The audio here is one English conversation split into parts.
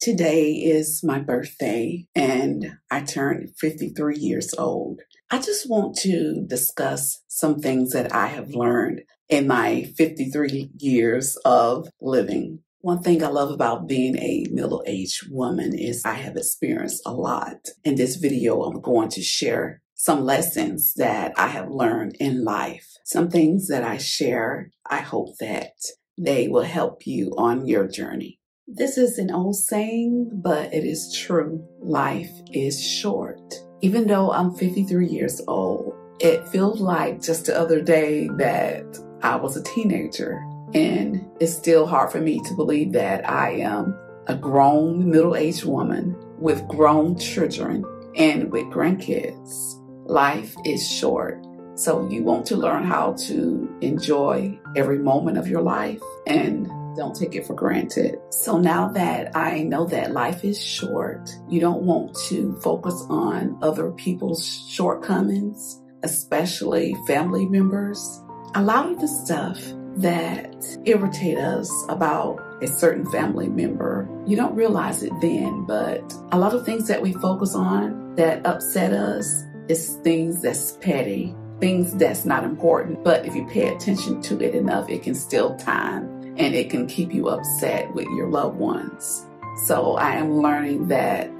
Today is my birthday and I turned 53 years old. I just want to discuss some things that I have learned in my 53 years of living. One thing I love about being a middle aged woman is I have experienced a lot. In this video, I'm going to share some lessons that I have learned in life. Some things that I share, I hope that they will help you on your journey. This is an old saying, but it is true. Life is short. Even though I'm 53 years old, it feels like just the other day that I was a teenager. And it's still hard for me to believe that I am a grown middle aged woman with grown children and with grandkids. Life is short. So you want to learn how to enjoy every moment of your life and don't take it for granted. So now that I know that life is short, you don't want to focus on other people's shortcomings, especially family members. A lot of the stuff that irritate us about a certain family member. You don't realize it then, but a lot of things that we focus on that upset us is things that's petty, things that's not important. But if you pay attention to it enough, it can steal time and it can keep you upset with your loved ones. So I am learning that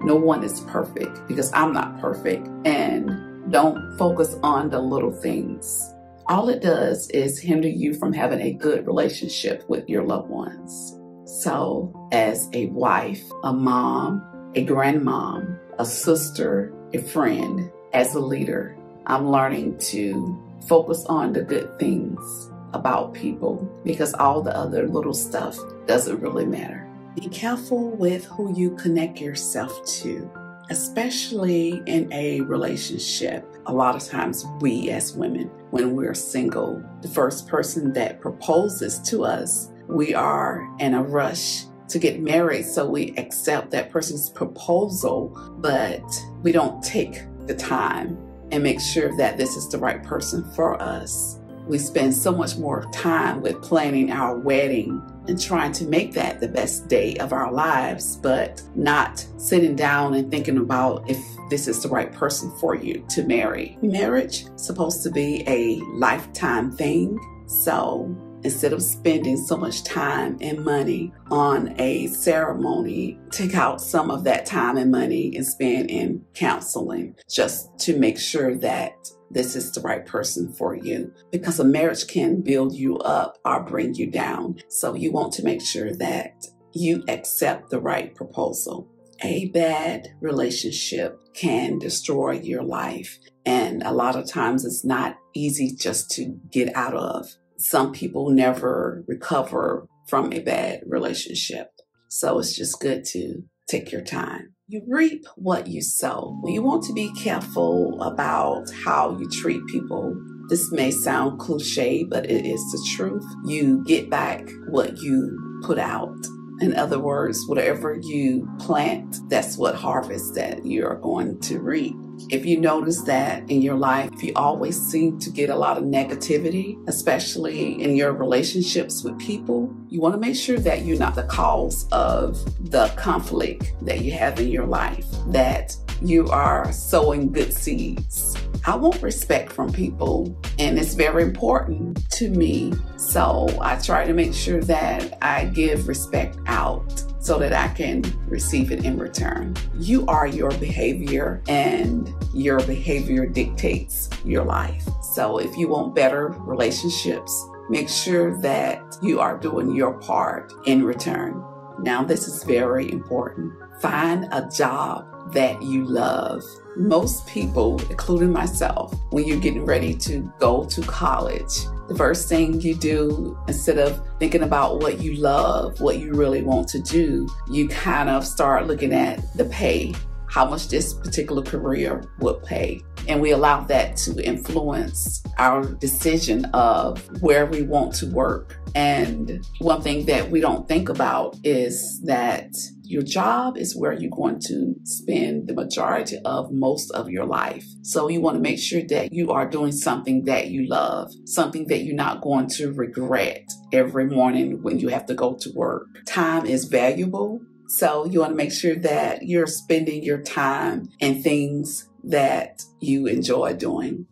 no one is perfect because I'm not perfect and don't focus on the little things all it does is hinder you from having a good relationship with your loved ones. So, as a wife, a mom, a grandmom, a sister, a friend, as a leader, I'm learning to focus on the good things about people because all the other little stuff doesn't really matter. Be careful with who you connect yourself to especially in a relationship. A lot of times, we as women, when we're single, the first person that proposes to us, we are in a rush to get married. So we accept that person's proposal, but we don't take the time and make sure that this is the right person for us. We spend so much more time with planning our wedding and trying to make that the best day of our lives, but not sitting down and thinking about if this is the right person for you to marry. Marriage supposed to be a lifetime thing. So instead of spending so much time and money on a ceremony, take out some of that time and money and spend in counseling just to make sure that this is the right person for you because a marriage can build you up or bring you down. So you want to make sure that you accept the right proposal. A bad relationship can destroy your life. And a lot of times it's not easy just to get out of. Some people never recover from a bad relationship. So it's just good to take your time. You reap what you sow. You want to be careful about how you treat people. This may sound cliche, but it is the truth. You get back what you put out. In other words, whatever you plant, that's what harvest that you're going to reap. If you notice that in your life, if you always seem to get a lot of negativity, especially in your relationships with people, you want to make sure that you're not the cause of the conflict that you have in your life, that you are sowing good seeds. I want respect from people, and it's very important to me. So I try to make sure that I give respect out so that I can receive it in return. You are your behavior, and your behavior dictates your life. So if you want better relationships, make sure that you are doing your part in return. Now, this is very important. Find a job that you love. Most people, including myself, when you're getting ready to go to college, the first thing you do, instead of thinking about what you love, what you really want to do, you kind of start looking at the pay, how much this particular career would pay. And we allow that to influence our decision of where we want to work. And one thing that we don't think about is that your job is where you're going to spend the majority of most of your life. So you want to make sure that you are doing something that you love, something that you're not going to regret every morning when you have to go to work. Time is valuable. So you want to make sure that you're spending your time in things that you enjoy doing.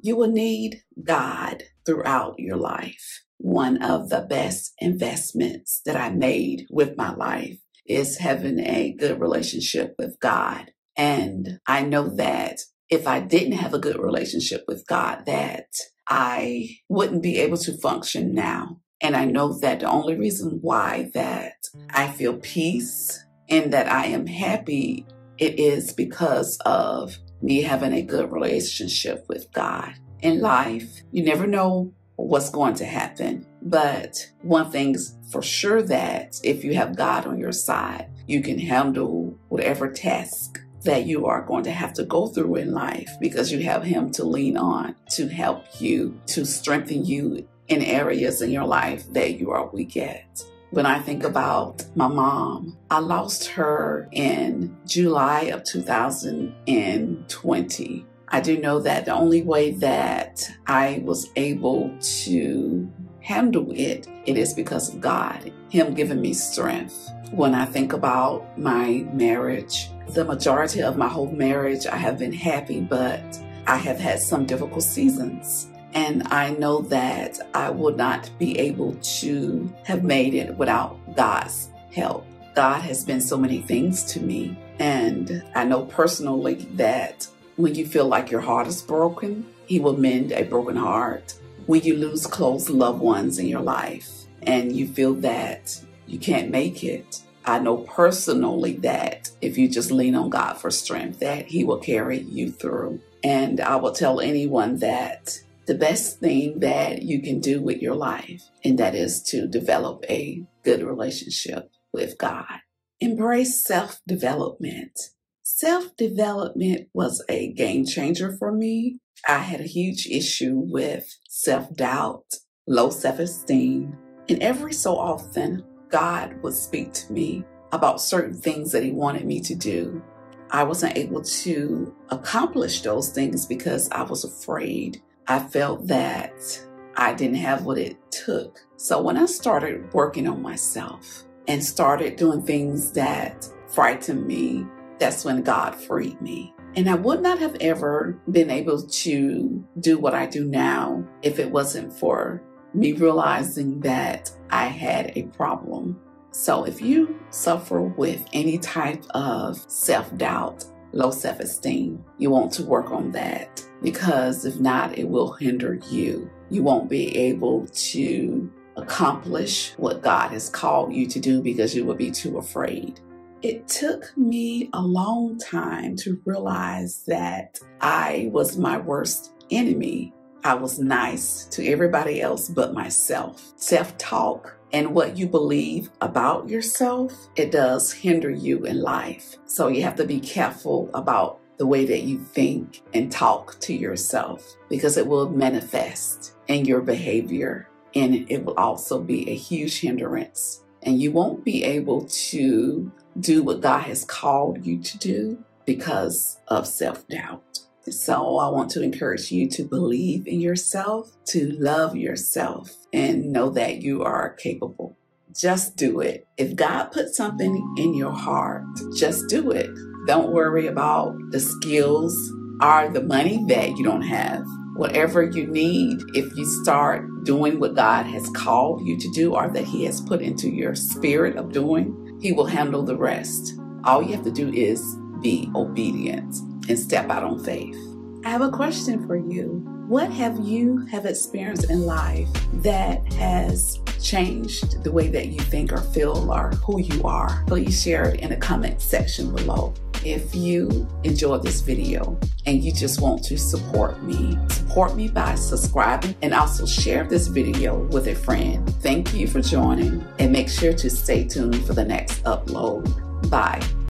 You will need God throughout your life. One of the best investments that I made with my life is having a good relationship with God. And I know that if I didn't have a good relationship with God, that I wouldn't be able to function now. And I know that the only reason why that I feel peace and that I am happy, it is because of me having a good relationship with God. In life, you never know what's going to happen. But one thing's for sure that if you have God on your side, you can handle whatever task that you are going to have to go through in life because you have Him to lean on to help you, to strengthen you in areas in your life that you are weak at. When I think about my mom, I lost her in July of 2020. I do know that the only way that I was able to handle it, it is because of God, Him giving me strength. When I think about my marriage, the majority of my whole marriage, I have been happy, but I have had some difficult seasons. And I know that I would not be able to have made it without God's help. God has been so many things to me. And I know personally that when you feel like your heart is broken, He will mend a broken heart. When you lose close loved ones in your life and you feel that you can't make it, I know personally that if you just lean on God for strength, that He will carry you through. And I will tell anyone that the best thing that you can do with your life, and that is to develop a good relationship with God. Embrace self development. Self development was a game changer for me. I had a huge issue with self doubt, low self esteem, and every so often God would speak to me about certain things that He wanted me to do. I wasn't able to accomplish those things because I was afraid. I felt that I didn't have what it took. So when I started working on myself and started doing things that frightened me, that's when God freed me. And I would not have ever been able to do what I do now if it wasn't for me realizing that I had a problem. So if you suffer with any type of self doubt, low self esteem, you want to work on that because if not, it will hinder you. You won't be able to accomplish what God has called you to do because you will be too afraid. It took me a long time to realize that I was my worst enemy I was nice to everybody else but myself. Self talk and what you believe about yourself, it does hinder you in life. So you have to be careful about the way that you think and talk to yourself because it will manifest in your behavior and it will also be a huge hindrance. And you won't be able to do what God has called you to do because of self doubt. So I want to encourage you to believe in yourself, to love yourself, and know that you are capable. Just do it. If God put something in your heart, just do it. Don't worry about the skills or the money that you don't have. Whatever you need, if you start doing what God has called you to do or that He has put into your spirit of doing, He will handle the rest. All you have to do is be obedient and step out on faith. I have a question for you. What have you have experienced in life that has changed the way that you think or feel or who you are? Please share it in the comment section below. If you enjoyed this video and you just want to support me, support me by subscribing and also share this video with a friend. Thank you for joining and make sure to stay tuned for the next upload. Bye.